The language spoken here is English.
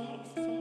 six, six.